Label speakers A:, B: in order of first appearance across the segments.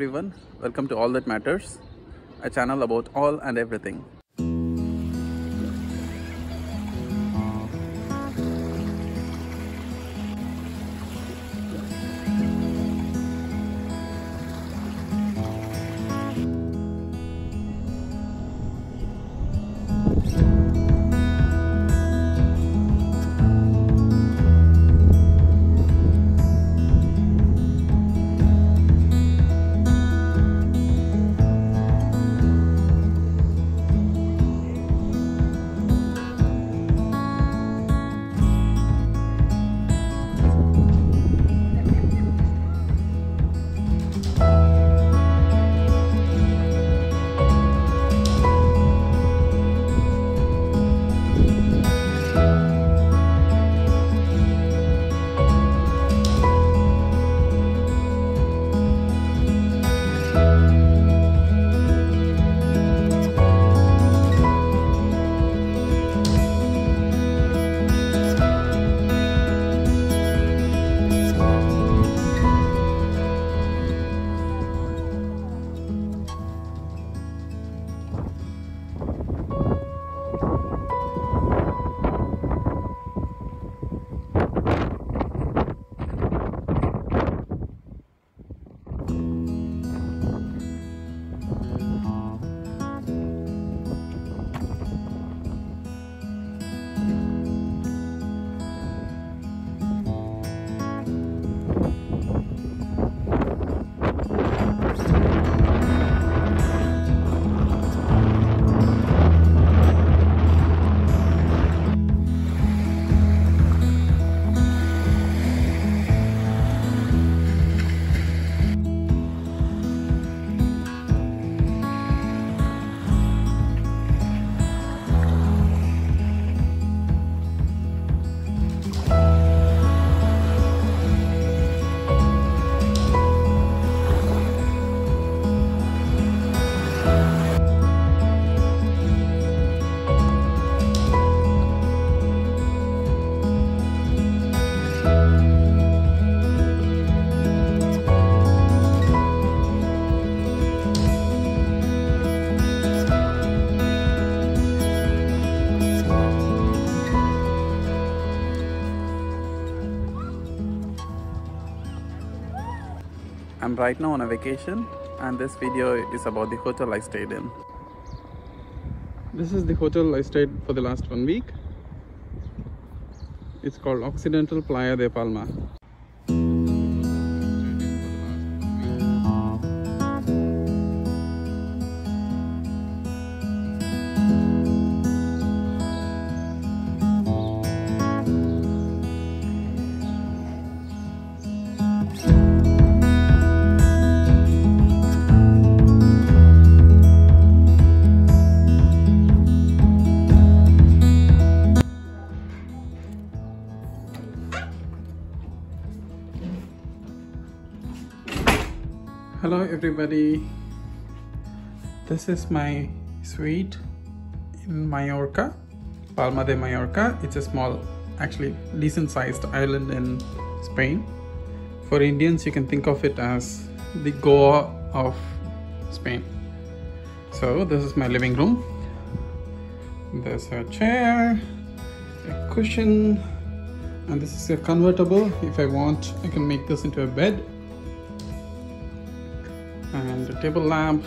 A: everyone, welcome to All That Matters, a channel about all and everything. Right now on a vacation and this video is about the hotel I stayed in. This is the hotel I stayed for the last one week. It's called Occidental Playa de Palma. Everybody. This is my suite in Mallorca, Palma de Mallorca. It's a small, actually decent sized island in Spain. For Indians, you can think of it as the Goa of Spain. So this is my living room. There's a chair, a cushion, and this is a convertible. If I want, I can make this into a bed table lamp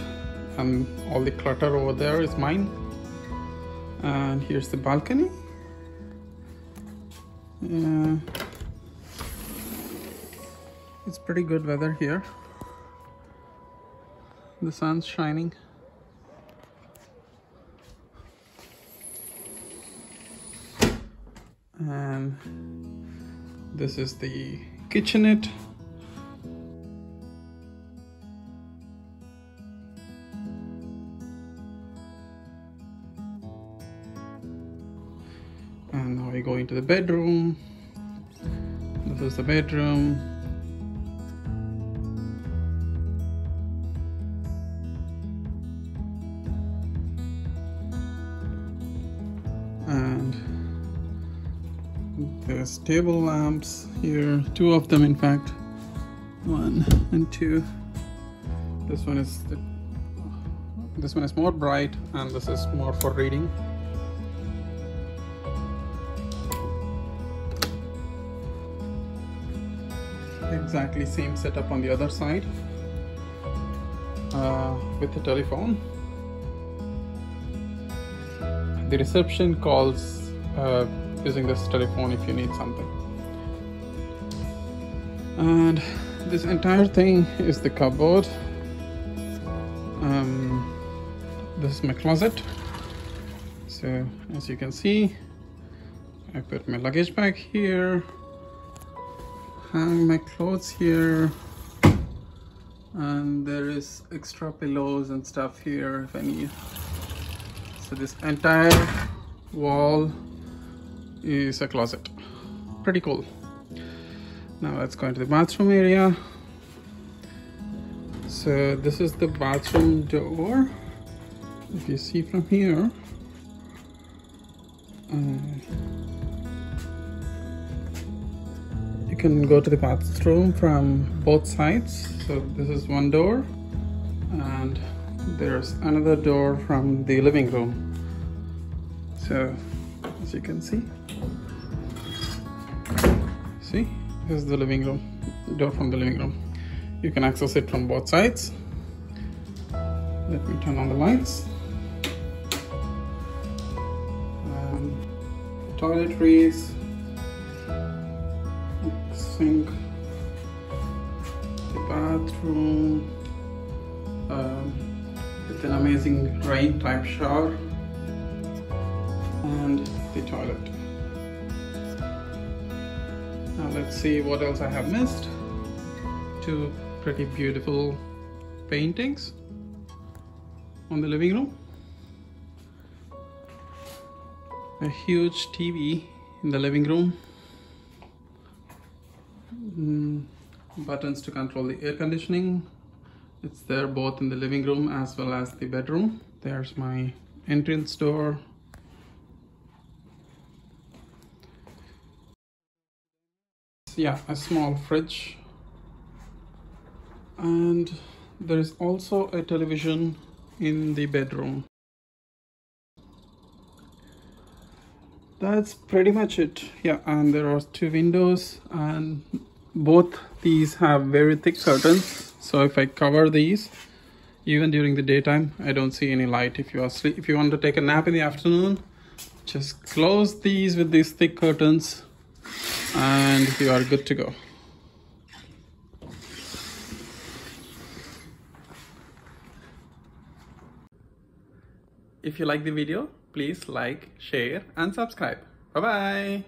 A: and all the clutter over there is mine. And here's the balcony. Uh, it's pretty good weather here. The sun's shining. And this is the kitchenette and now we go into the bedroom. This is the bedroom. And there's table lamps here. Two of them in fact. One and two. This one is the, this one is more bright and this is more for reading exactly same setup on the other side uh, with the telephone. The reception calls uh, using this telephone if you need something. And this entire thing is the cupboard. Um, this is my closet. So as you can see I put my luggage bag here hang my clothes here. And there is extra pillows and stuff here if I need so this entire wall is a closet. Pretty cool. Now let's go into the bathroom area. So this is the bathroom door. If you see from here. Uh, can go to the bathroom from both sides. So this is one door and there's another door from the living room. So as you can see see this is the living room door from the living room. You can access it from both sides. Let me turn on the lights. Toiletries sink the bathroom um, with an amazing rain type shower and the toilet. Now let's see what else I have missed. Two pretty beautiful paintings on the living room. A huge TV in the living room mm, buttons to control the air conditioning. It's there both in the living room as well as the bedroom. There's my entrance door. Yeah a small fridge. And there is also a television in the bedroom that's pretty much it. Yeah and there are two windows and both these have very thick curtains. So if i cover these even during the daytime i don't see any light. If you are sleep if you want to take a nap in the afternoon just close these with these thick curtains and you are good to go. If you like the video please like share and subscribe. Bye bye